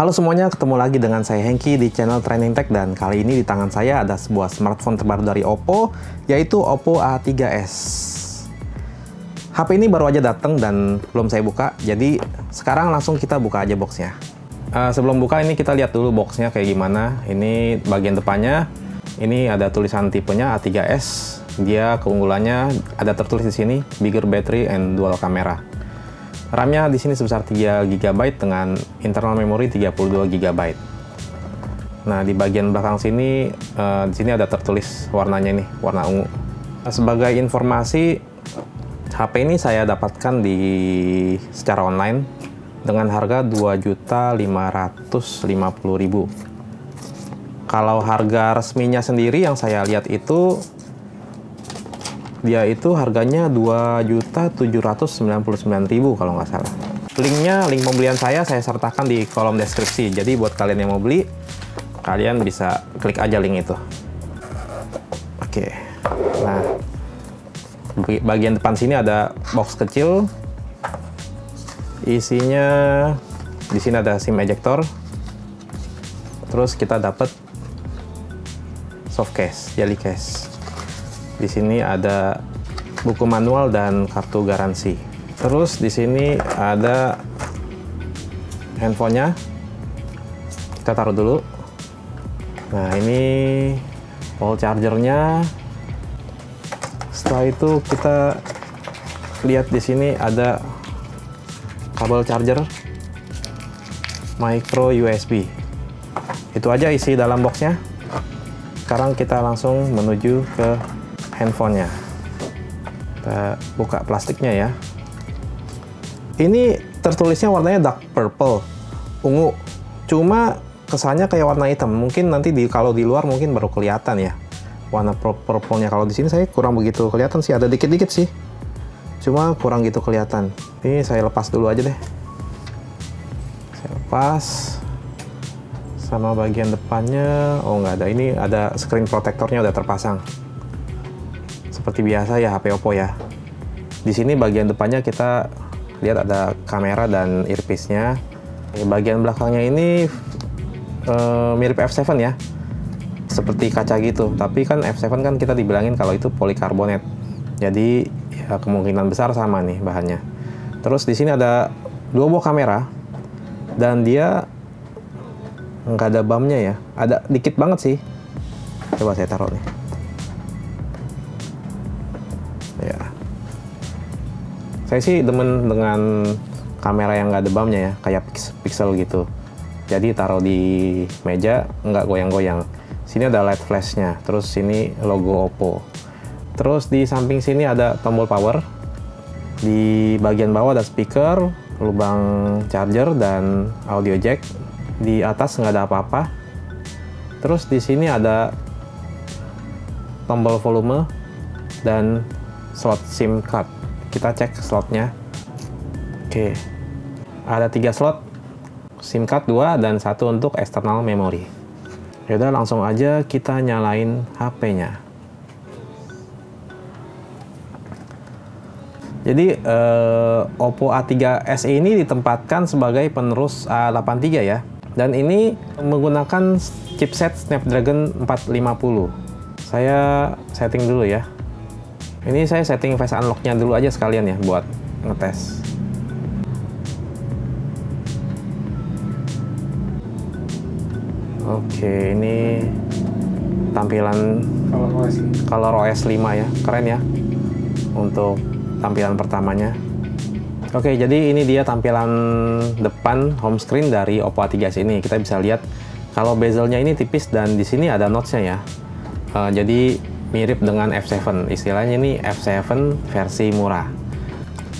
Halo semuanya, ketemu lagi dengan saya Hengki di channel Training Tech dan kali ini di tangan saya ada sebuah smartphone terbaru dari Oppo yaitu Oppo A3s. HP ini baru aja datang dan belum saya buka, jadi sekarang langsung kita buka aja boxnya. Uh, sebelum buka ini kita lihat dulu boxnya kayak gimana. Ini bagian depannya, ini ada tulisan tipenya A3s. Dia keunggulannya ada tertulis di sini bigger battery and dual camera. RAM-nya di sini sebesar 3 GB dengan internal memory 32 GB. Nah, di bagian belakang sini uh, di sini ada tertulis warnanya nih, warna ungu. Nah, sebagai informasi HP ini saya dapatkan di secara online dengan harga 2.550.000. Kalau harga resminya sendiri yang saya lihat itu dia itu harganya 2.799.000 kalau nggak salah. Linknya, link pembelian saya saya sertakan di kolom deskripsi. Jadi buat kalian yang mau beli, kalian bisa klik aja link itu. Oke, nah bagian depan sini ada box kecil. Isinya di sini ada SIM ejector. Terus kita dapat soft case, jelly case. Di sini ada buku manual dan kartu garansi. Terus di sini ada handphonenya. Kita taruh dulu. Nah, ini wall chargernya. Setelah itu kita lihat di sini ada kabel charger micro USB. Itu aja isi dalam boxnya. Sekarang kita langsung menuju ke handphonenya. Kita buka plastiknya ya. Ini tertulisnya warnanya dark purple, ungu. Cuma kesannya kayak warna hitam. Mungkin nanti di kalau di luar mungkin baru kelihatan ya. Warna purple-nya kalau di sini saya kurang begitu kelihatan sih, ada dikit-dikit sih. Cuma kurang gitu kelihatan. Ini saya lepas dulu aja deh. Saya lepas sama bagian depannya oh nggak ada ini ada screen protectornya udah terpasang seperti biasa ya HP Oppo ya. Di sini bagian depannya kita lihat ada kamera dan earpiece-nya. Bagian belakangnya ini e, mirip F7 ya. Seperti kaca gitu. Tapi kan F7 kan kita dibilangin kalau itu polikarbonat. Jadi ya kemungkinan besar sama nih bahannya. Terus di sini ada dua buah kamera dan dia nggak ada bumnya ya. Ada dikit banget sih. Coba saya taruh nih. Saya sih demen dengan kamera yang nggak ada ya kayak pixel gitu. Jadi taruh di meja nggak goyang-goyang. Sini ada light flashnya terus sini logo Oppo. Terus di samping sini ada tombol power. Di bagian bawah ada speaker lubang charger dan audio jack. Di atas nggak ada apa-apa. Terus di sini ada tombol volume dan slot SIM card kita cek slotnya. Oke. Ada tiga slot. SIM card 2 dan satu untuk external memory. Yaudah langsung aja kita nyalain HP-nya jadi eh, Oppo A3s ini ditempatkan sebagai penerus A83 ya. Dan ini menggunakan chipset Snapdragon 450 saya setting dulu ya ini saya setting face unlock-nya dulu aja sekalian ya buat ngetes. Oke, ini tampilan color OS, color OS 5 ya. Keren ya. Untuk tampilan pertamanya. Oke, jadi ini dia tampilan depan home screen dari Oppo A3s ini. Kita bisa lihat kalau bezelnya ini tipis dan di sini ada notch-nya ya. Uh, jadi mirip dengan F7. Istilahnya ini F7 versi murah.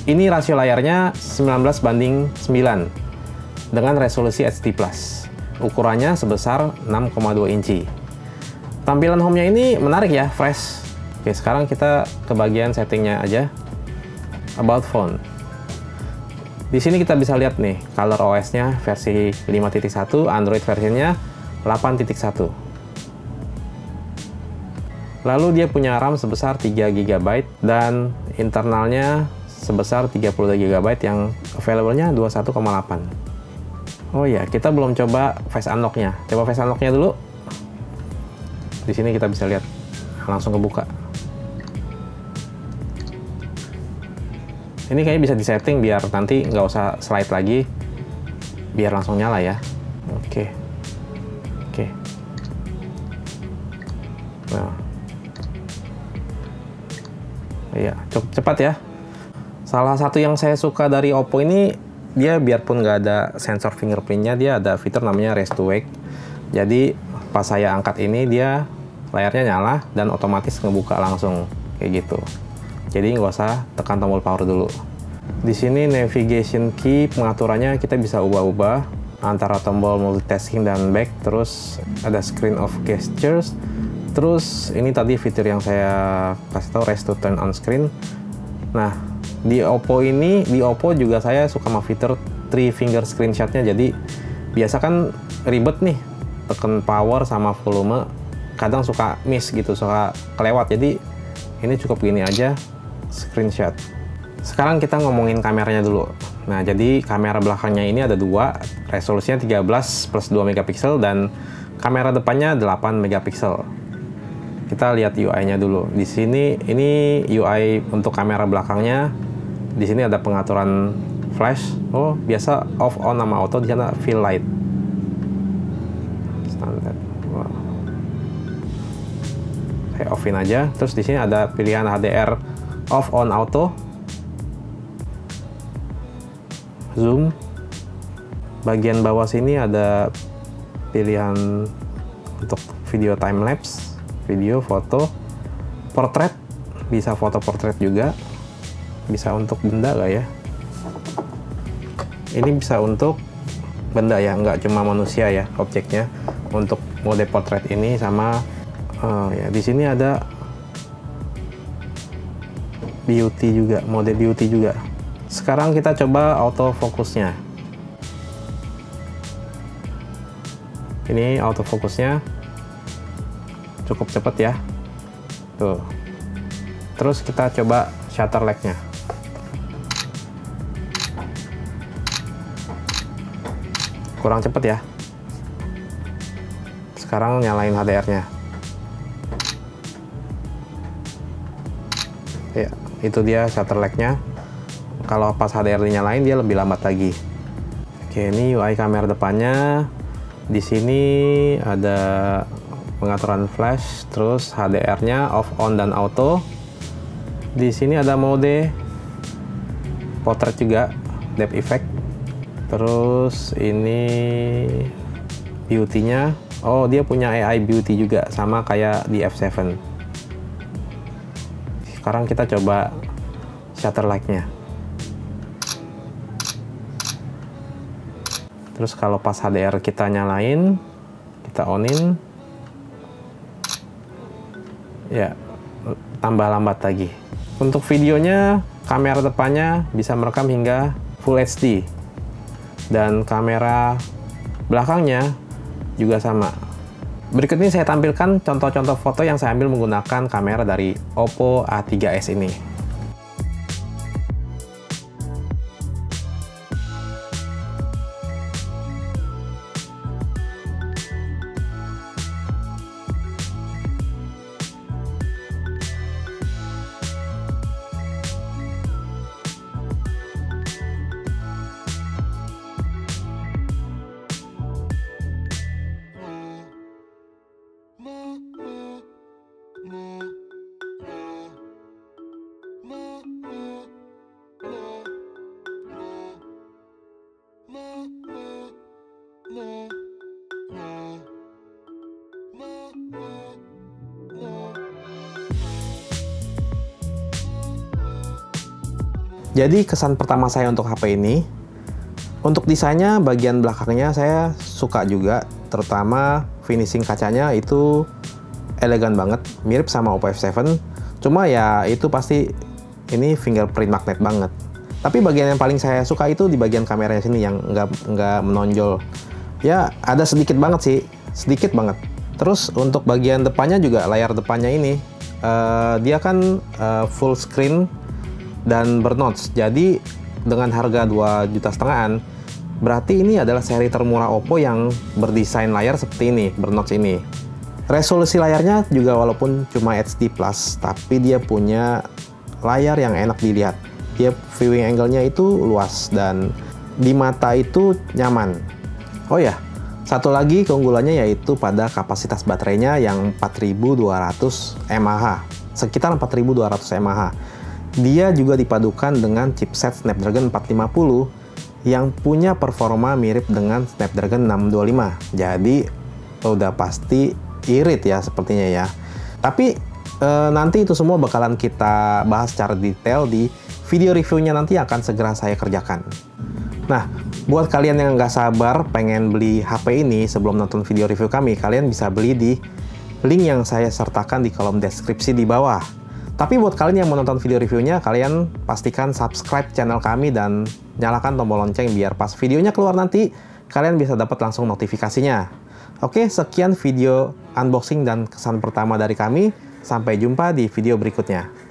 Ini rasio layarnya 19 banding 9 dengan resolusi HD+. Ukurannya sebesar 6,2 inci. Tampilan home-nya ini menarik ya, fresh. Oke, sekarang kita ke bagian settingnya aja. About phone. Di sini kita bisa lihat nih, color OS-nya versi 5.1, Android versinya 8.1. Lalu dia punya RAM sebesar 3 GB dan internalnya sebesar 32 GB yang available-nya 21,8. Oh iya, kita belum coba face unlock-nya. Coba face unlock-nya dulu. Di sini kita bisa lihat langsung kebuka. Ini kayaknya bisa disetting biar nanti nggak usah slide lagi, biar langsung nyala ya. Oke, oke. Nah, iya, cukup cepat ya. Salah satu yang saya suka dari Oppo ini, dia biarpun nggak ada sensor fingerprintnya, dia ada fitur namanya Raise to Wake. Jadi pas saya angkat ini, dia layarnya nyala dan otomatis ngebuka langsung kayak gitu. Jadi nggak usah tekan tombol power dulu. Di sini navigation key pengaturannya kita bisa ubah-ubah antara tombol multitasking dan back. Terus ada screen of gestures. Terus ini tadi fitur yang saya kasih tahu rest to turn on screen. Nah di Oppo ini di Oppo juga saya suka sama fitur three finger screenshotnya. Jadi biasa kan ribet nih tekan power sama volume kadang suka miss gitu suka kelewat jadi ini cukup gini aja screenshot. Sekarang kita ngomongin kameranya dulu. Nah, jadi kamera belakangnya ini ada dua, resolusinya 13 plus 2 megapiksel dan kamera depannya 8 megapiksel. Kita lihat UI-nya dulu. Di sini ini UI untuk kamera belakangnya. Di sini ada pengaturan flash. Oh, biasa off on sama auto di sana fill light. Standar. Wow. Saya offin aja. Terus di sini ada pilihan HDR off on auto zoom bagian bawah sini ada pilihan untuk video time lapse video foto portrait. Bisa foto portrait juga. Bisa untuk benda gak ya? Ini bisa untuk benda ya nggak cuma manusia ya objeknya. Untuk mode portrait ini sama uh, ya di sini ada beauty juga, mode beauty juga. Sekarang kita coba autofocusnya. Ini autofocusnya cukup cepat ya. Tuh. Terus kita coba shutter lag-nya. Kurang cepat ya. Sekarang nyalain HDR-nya. Ya, itu dia shutter lag-nya kalau pas HDR dinyalain dia lebih lambat lagi oke ini UI kamera depannya di sini ada pengaturan flash terus HDR-nya off on dan auto. Di sini ada mode portrait juga depth effect. Terus ini beauty-nya. Oh dia punya AI beauty juga sama kayak di F7 sekarang kita coba shutter light-nya. Terus kalau pas HDR kita nyalain, kita onin, ya tambah lambat lagi. Untuk videonya, kamera depannya bisa merekam hingga Full HD. Dan kamera belakangnya juga sama, Berikut ini saya tampilkan contoh-contoh foto yang saya ambil menggunakan kamera dari Oppo A3s ini. Jadi kesan pertama saya untuk HP ini, untuk desainnya bagian belakangnya saya suka juga, terutama finishing kacanya itu elegan banget, mirip sama Oppo F7. Cuma ya itu pasti ini fingerprint magnet banget. Tapi bagian yang paling saya suka itu di bagian kameranya sini yang nggak nggak menonjol. Ya ada sedikit banget sih, sedikit banget. Terus untuk bagian depannya juga layar depannya ini, uh, dia kan uh, full screen dan bernotch. Jadi dengan harga 2 juta setengahan berarti ini adalah seri termurah Oppo yang berdesain layar seperti ini, bernotch ini. Resolusi layarnya juga walaupun cuma HD+, tapi dia punya layar yang enak dilihat. Dia viewing angle-nya itu luas dan di mata itu nyaman. Oh ya, satu lagi keunggulannya yaitu pada kapasitas baterainya yang 4200 mAh, sekitar 4200 mAh. Dia juga dipadukan dengan chipset Snapdragon 450 yang punya performa mirip dengan Snapdragon 625. Jadi udah pasti irit ya sepertinya ya. Tapi e, nanti itu semua bakalan kita bahas secara detail di video reviewnya nanti akan segera saya kerjakan. Nah, buat kalian yang nggak sabar pengen beli HP ini sebelum nonton video review kami, kalian bisa beli di link yang saya sertakan di kolom deskripsi di bawah. Tapi buat kalian yang mau nonton video reviewnya, kalian pastikan subscribe channel kami dan nyalakan tombol lonceng biar pas videonya keluar nanti, kalian bisa dapat langsung notifikasinya. Oke, sekian video unboxing dan kesan pertama dari kami. Sampai jumpa di video berikutnya.